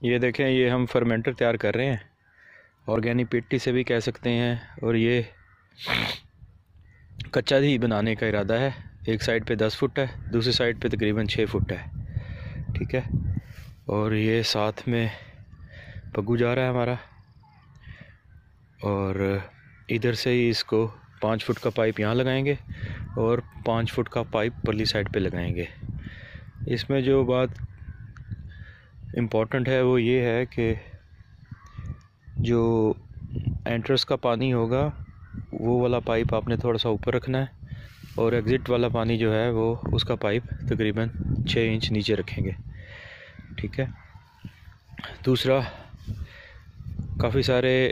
یہ دیکھیں، یہ ہم فرمنٹر تیار کر رہے ہیں۔ آرگینک پٹی سے بھی کہہ سکتے ہیں۔ اور یہ کچا ہی بنانے کا ارادہ ہے۔ ایک سائڈ پہ دس فٹ ہے، دوسری سائڈ پہ تقریباً چھ فٹ ہے۔ ٹھیک ہے؟ اور یہ ساتھ میں پگو جا رہا ہے ہمارا۔ اور ادھر سے ہی اس کو پانچ فٹ کا پائپ یہاں لگائیں گے اور پانچ فٹ کا پائپ پرلی سائڈ پہ لگائیں گے۔ اس میں جو بات امپورٹنٹ ہے وہ یہ ہے کہ جو انٹرس کا پانی ہوگا، وہ والا پائپ آپ نے تھوڑا سا اوپر رکھنا ہے اور ایگزٹ والا پانی جو ہے وہ اس کا پائپ تقریباً چھ انچ نیچے رکھیں گے، ٹھیک ہے؟ دوسرا، کافی سارے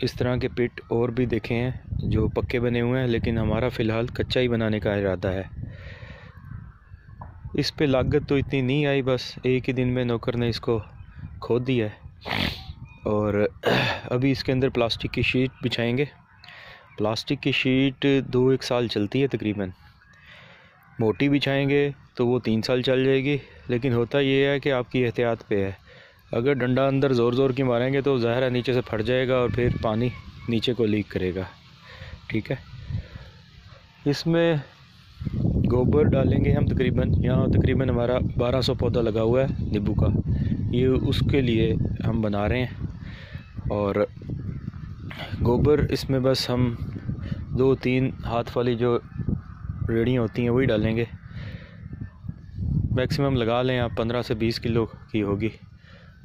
اس طرح کے پٹ اور بھی دیکھے ہیں جو پکے بنے ہوئے ہیں، لیکن ہمارا فی الحال کچا ہی بنانے کا ارادہ ہے۔ اس پہ لاگت تو اتنی نہیں آئی، بس ایک ہی دن میں نوکر نے اس کو کھود دیا ہے۔ اور ابھی اس کے اندر پلاسٹک کی شیٹ بچھائیں گے۔ پلاسٹک کی شیٹ دو ایک سال چلتی ہے تقریباً۔ موٹی بچھائیں گے تو وہ تین سال چل جائے گی۔ لیکن ہوتا یہ ہے کہ آپ کی احتیاط پہ ہے۔ اگر ڈنڈا اندر زور زور کی ماریں گے تو ظاہر ہے نیچے سے پھٹ جائے گا اور پھر پانی نیچے کو لیک کرے گا۔ ٹھیک ہے۔ اس میں گوبر ڈالیں گے ہم تقریباً، یہاں تقریباً ہمارا بارہ سو پودا لگا ہوا ہے نیبو کا۔ یہ اس کے لیے ہم بنا رہے ہیں۔ اور گوبر اس میں بس ہم دو تین ہاتھ والی جو ریڑیاں ہوتی ہیں وہی ڈالیں گے۔ میکسیمم لگا لیں آپ، پندرہ سے بیس کلو کی ہوگی۔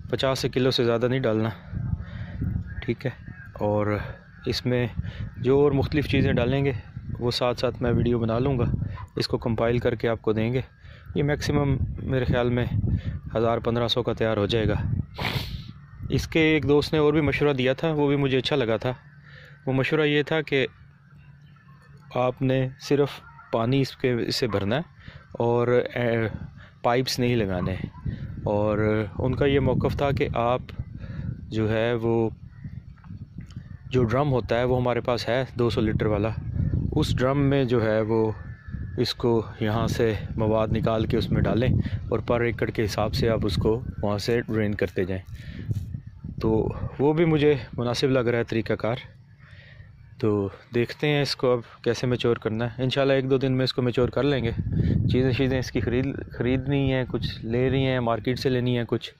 پچاس سے کلو سے زیادہ نہیں ڈالنا۔ ٹھیک ہے۔ اور اس میں جو اور مختلف چیزیں ڈالیں گے، وہ ساتھ ساتھ میں ویڈیو بنا لوں گا۔ اس کو کمپائل کر کے آپ کو دیں گے۔ یہ میکسیمم میرے خیال میں ہزار پندرہ سو کا تیار ہو جائے گا۔ اس کے ایک دوست نے اور بھی مشورہ دیا تھا، وہ بھی مجھے اچھا لگا تھا۔ وہ مشورہ یہ تھا کہ آپ نے صرف پانی اس کے، اس سے بھرنا ہے اور پائپس نہیں لگانے۔ اور ان کا یہ موقف تھا کہ آپ جو ہے، وہ جو ڈرم ہوتا ہے، وہ ہمارے پاس ہے دو سو لیٹر والا۔ اس ڈرم میں جو ہے، وہ اس کو یہاں سے مواد نکال کے اس میں ڈالیں اور پر ایکڑ کے حساب سے آپ اس کو وہاں سے ڈرین کرتے جائیں۔ تو وہ بھی مجھے مناسب لگ رہا ہے طریقہ کار۔ تو دیکھتے ہیں اس کو اب کیسے میچور کرنا ہے۔ انشاءاللہ ایک دو دن میں اس کو میچور کر لیں گے۔ چیزیں چیزیں اس کی خرید خریدنی ہیں، کچھ لے رہی ہیں، مارکیٹ سے لینی ہیں کچھ۔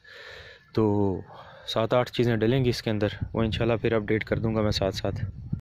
تو سات آٹھ چیزیں ڈلیں گی اس کے اندر۔ وہ انشاءاللہ پھر اپڈیٹ کر دوں گا میں ساتھ ساتھ۔